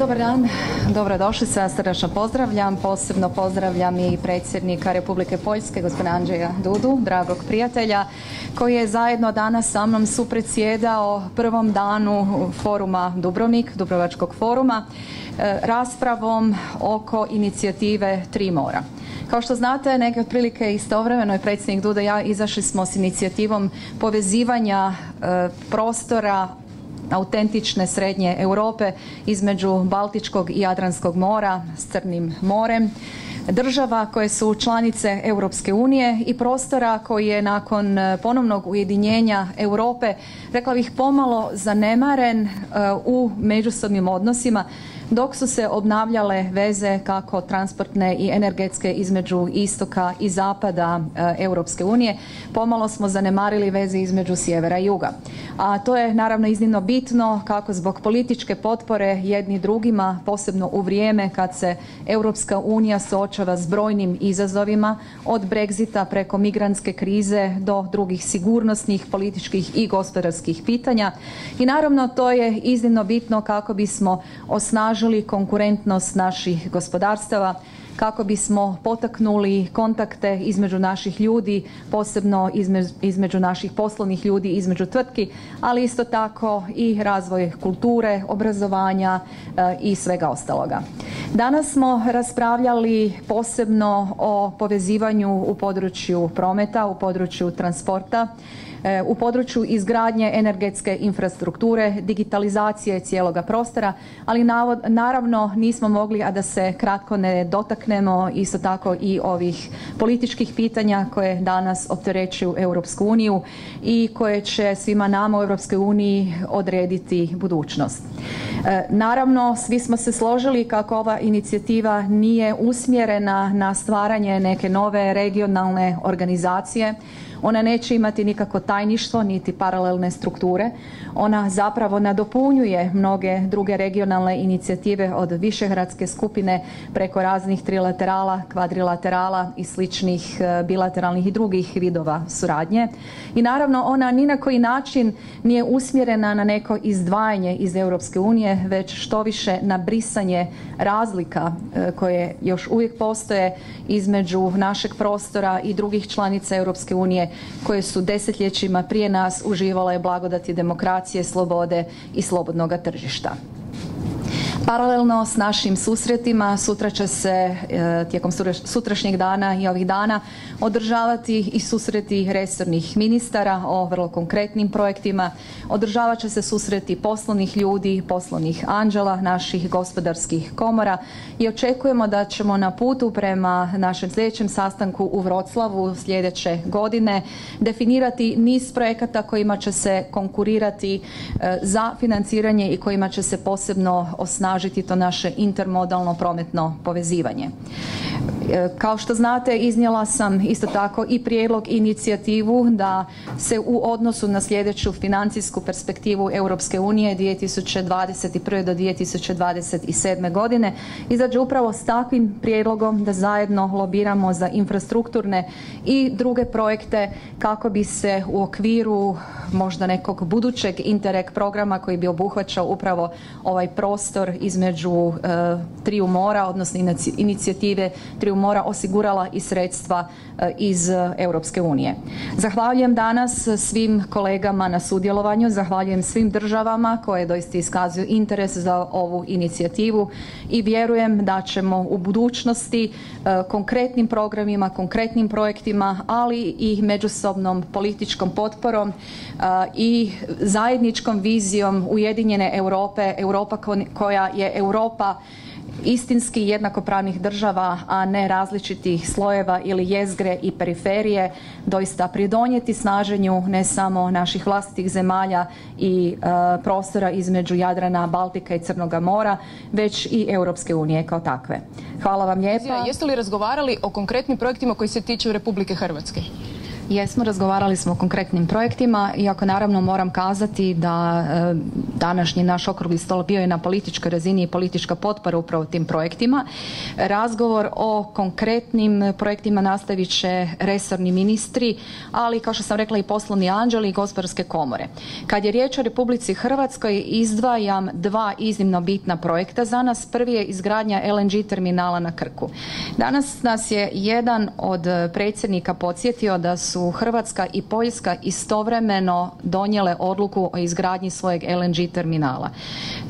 Dobar dan, dobrodošli sa srdačno pozdravljam. Posebno pozdravljam i predsjednika Republike Poljske, gospodina Andrzeja Dudu, dragog prijatelja, koji je zajedno danas sa mnom supredsjedao prvom danu foruma Dubrovnik, Dubrovačkog foruma, e, raspravom oko inicijative Tri mora. Kao što znate, neke otprilike istovremeno je predsjednik Duda i ja izašli smo s inicijativom povezivanja e, prostora autentične srednje Europe između Baltičkog i Jadranskog mora s Crnim morem. Država koje su članice Europske unije i prostora koji je nakon e, ponovnog ujedinjenja Europe, rekla bih pomalo zanemaren e, u međusobnim odnosima dok su se obnavljale veze kako transportne i energetske između istoka i zapada e, Europske unije, pomalo smo zanemarili veze između sjevera i juga. A to je naravno iznimno bitno kako zbog političke potpore jedni drugima, posebno u vrijeme kad se Europska unija suočava s brojnim izazovima od Brexita preko migrantske krize do drugih sigurnosnih, političkih i gospodarskih pitanja. I naravno to je iznimno bitno kako bismo osnažili osnažili konkurentnost naših gospodarstava, kako bismo potaknuli kontakte između naših ljudi, posebno između naših poslovnih ljudi, između tvrtki, ali isto tako i razvoj kulture, obrazovanja e, i svega ostaloga. Danas smo raspravljali posebno o povezivanju u području prometa, u području transporta E, u području izgradnje energetske infrastrukture, digitalizacije cijeloga prostora, ali naravno nismo mogli, a da se kratko ne dotaknemo isto tako i ovih političkih pitanja koje danas opterećuju Europsku uniju i koje će svima nama u Europskoj uniji odrediti budućnost. E, naravno, svi smo se složili kako ova inicijativa nije usmjerena na stvaranje neke nove regionalne organizacije ona neće imati nikako tajništvo niti paralelne strukture. Ona zapravo nadopunjuje mnoge druge regionalne inicijative od višehradske skupine preko raznih trilaterala, kvadrilaterala i sličnih e, bilateralnih i drugih vidova suradnje. I naravno ona ni na koji način nije usmjerena na neko izdvajanje iz Europske unije, već što više na brisanje razlika e, koje još uvijek postoje između našeg prostora i drugih članica Europske unije koje su desetljećima prije nas uživale blagodati demokracije, slobode i slobodnog tržišta. Paralelno s našim susretima sutra će se e, tijekom sutrašnjeg dana i ovih dana održavati i susreti resornih ministara o vrlo konkretnim projektima. Održavat će se susreti poslovnih ljudi, poslovnih anđela, naših gospodarskih komora i očekujemo da ćemo na putu prema našem sljedećem sastanku u Vroclavu sljedeće godine definirati niz projekata kojima će se konkurirati e, za financiranje i kojima će se posebno osnažiti osnažiti to naše intermodalno prometno povezivanje. E, kao što znate, iznijela sam isto tako i prijedlog inicijativu da se u odnosu na sljedeću financijsku perspektivu Europske unije 2021. do 2027. godine izađe upravo s takvim prijedlogom da zajedno lobiramo za infrastrukturne i druge projekte kako bi se u okviru možda nekog budućeg Interreg programa koji bi obuhvaćao upravo ovaj prostor između e, triju mora, odnosno inicijative triju mora osigurala i sredstva e, iz Europske unije. Zahvaljujem danas svim kolegama na sudjelovanju, zahvaljujem svim državama koje doista iskazuju interes za ovu inicijativu i vjerujem da ćemo u budućnosti e, konkretnim programima, konkretnim projektima, ali i međusobnom političkom potporom i zajedničkom vizijom Ujedinjene Europe, Europa koja je Europa istinski jednakopravnih država, a ne različitih slojeva ili jezgre i periferije, doista pridonijeti snaženju ne samo naših vlastitih zemalja i e, prostora između Jadrana, Baltika i Crnoga mora, već i Europske unije kao takve. Hvala vam lijepa. Jeste li razgovarali o konkretnim projektima koji se tiču Republike Hrvatske? Jesmo, razgovarali smo o konkretnim projektima, iako naravno moram kazati da e, današnji naš okrugli stol bio je na političkoj razini i politička potpora upravo tim projektima. Razgovor o konkretnim projektima nastavit će resorni ministri, ali kao što sam rekla i poslovni anđeli i gospodarske komore. Kad je riječ o Republici Hrvatskoj, izdvajam dva iznimno bitna projekta za nas. Prvi je izgradnja LNG terminala na Krku. Danas nas je jedan od predsjednika podsjetio da su su Hrvatska i Poljska istovremeno donijele odluku o izgradnji svojeg LNG terminala.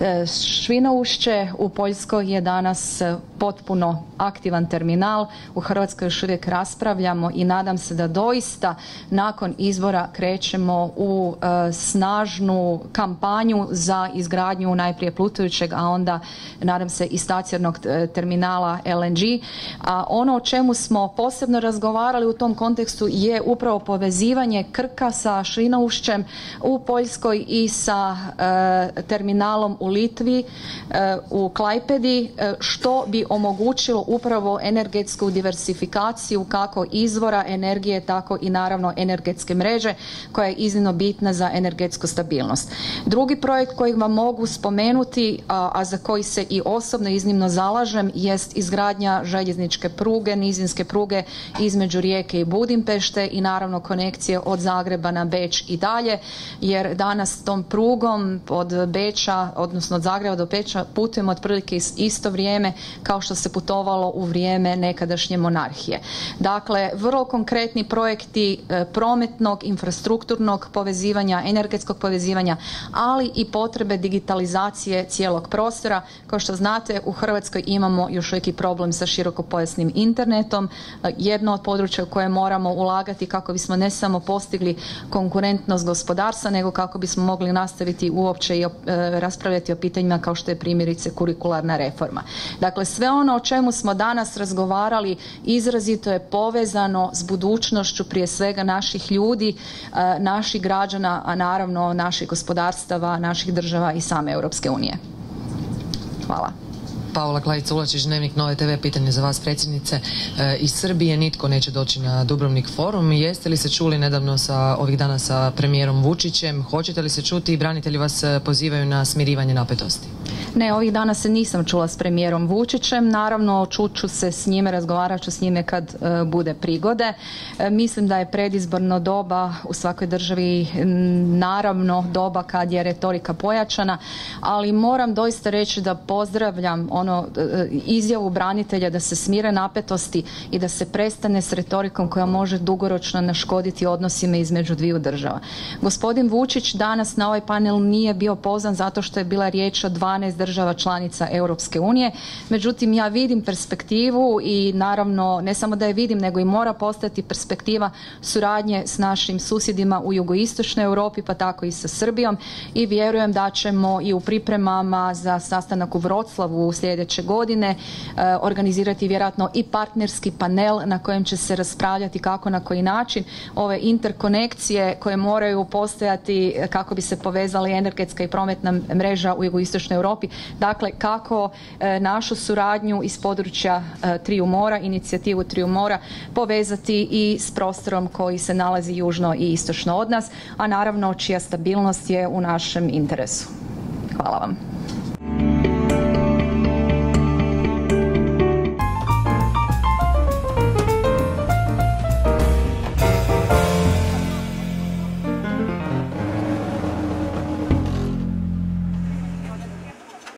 E, Švinoušće u Poljskoj je danas potpuno aktivan terminal. U Hrvatskoj još uvijek raspravljamo i nadam se da doista nakon izbora krećemo u e, snažnu kampanju za izgradnju najprije plutajućeg, a onda nadam se i stacionarnog e, terminala LNG. A ono o čemu smo posebno razgovarali u tom kontekstu je upravo povezivanje Krka sa Švinoušćem u Poljskoj i sa e, terminalom u Litvi u Klajpedi što bi omogućilo upravo energetsku diversifikaciju kako izvora energije tako i naravno energetske mreže koja je iznimno bitna za energetsku stabilnost. Drugi projekt koji vam mogu spomenuti, a, za koji se i osobno iznimno zalažem jest izgradnja željezničke pruge, nizinske pruge između Rijeke i Budimpešte i naravno konekcije od Zagreba na Beč i dalje jer danas tom prugom od Beča, odnosno od Zagreba do Beča putujemo otprilike isto vrijeme kao što se putovalo u vrijeme nekadašnje monarhije. Dakle, vrlo konkretni projekti e, prometnog, infrastrukturnog povezivanja, energetskog povezivanja, ali i potrebe digitalizacije cijelog prostora. Kao što znate, u Hrvatskoj imamo još uvijek i problem sa širokopojasnim internetom. E, jedno od područja koje moramo ulagati kako bismo ne samo postigli konkurentnost gospodarstva, nego kako bismo mogli nastaviti uopće i e, raspravljati o pitanjima kao što je primjerice kurikularna reforma. Dakle, sve ono o čemu smo danas razgovarali izrazito je povezano s budućnošću prije svega naših ljudi, e, naših građana, a naravno naših gospodarstava, naših država i same Europske unije. Hvala. Paula Klajica Ulačić, Dnevnik Nove TV, pitanje za vas predsjednice. E, iz Srbije nitko neće doći na Dubrovnik forum. Jeste li se čuli nedavno sa ovih dana sa premijerom Vučićem? Hoćete li se čuti i branitelji vas e, pozivaju na smirivanje napetosti? Ne, ovih dana se nisam čula s premijerom Vučićem. Naravno, čuću se s njime, razgovarat ću s njime kad e, bude prigode. mislim da je predizborno doba u svakoj državi naravno doba kad je retorika pojačana, ali moram doista reći da pozdravljam ono e, izjavu branitelja da se smire napetosti i da se prestane s retorikom koja može dugoročno naškoditi odnosima između dviju država. Gospodin Vučić danas na ovaj panel nije bio pozvan zato što je bila riječ o 12 država članica Europske unije. Međutim, ja vidim perspektivu i naravno ne samo da je vidim nego i mora postati perspektiva suradnje s našim susjedima u jugoistočnoj Europi pa tako i sa Srbijom i vjerujem da ćemo i u pripremama za sastanak u Vroclavu u sljedeće godine e, organizirati vjerojatno i partnerski panel na kojem će se raspravljati kako na koji način ove interkonekcije koje moraju postojati kako bi se povezali energetska i prometna mreža u jugoistočnoj Europi. Dakle, kako e, našu suradnju iz područja e, Triju mora, inicijativu Triju mora povezati i s prostorom koji se nalazi južno i istočno od nas, a naravno čija stabilnost je u našem interesu. Hvala vam.